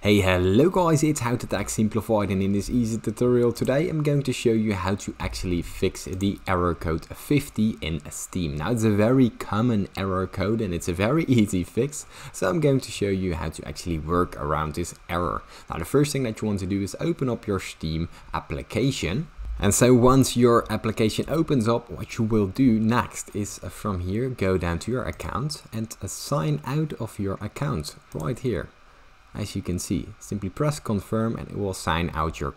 Hey hello guys, it's How to Tech Simplified and in this easy tutorial today I'm going to show you how to actually fix the error code 50 in Steam. Now it's a very common error code and it's a very easy fix so I'm going to show you how to actually work around this error. Now the first thing that you want to do is open up your Steam application and so once your application opens up, what you will do next is uh, from here, go down to your account and sign out of your account right here as you can see. Simply press confirm and it will sign out your,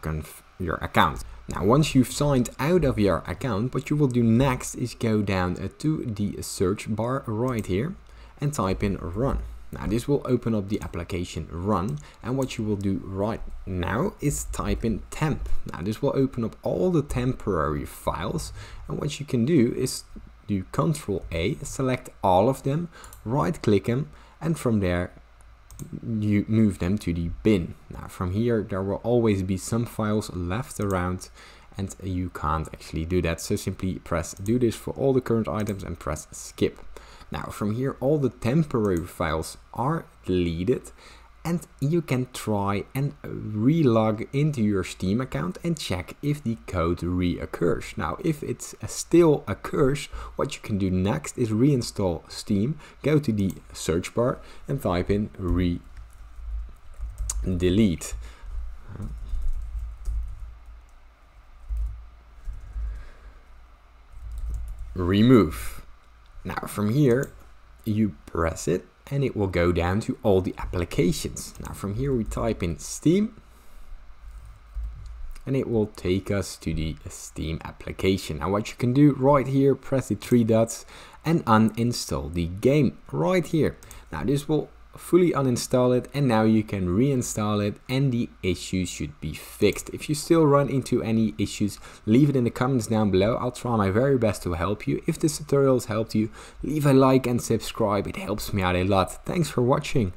your account. Now once you've signed out of your account, what you will do next is go down to the search bar right here and type in run. Now this will open up the application run and what you will do right now is type in temp. Now this will open up all the temporary files and what you can do is do Control A, select all of them, right click them and from there you move them to the bin. Now from here there will always be some files left around and you can't actually do that. So simply press do this for all the current items and press skip. Now from here all the temporary files are deleted and you can try and relog into your Steam account and check if the code reoccurs. Now, if it still occurs, what you can do next is reinstall Steam, go to the search bar and type in re delete. Remove. Now from here, you press it and it will go down to all the applications. Now from here we type in Steam and it will take us to the Steam application. Now what you can do right here, press the three dots and uninstall the game right here. Now this will fully uninstall it and now you can reinstall it and the issues should be fixed. If you still run into any issues, leave it in the comments down below. I'll try my very best to help you. If this tutorial has helped you, leave a like and subscribe. It helps me out a lot. Thanks for watching.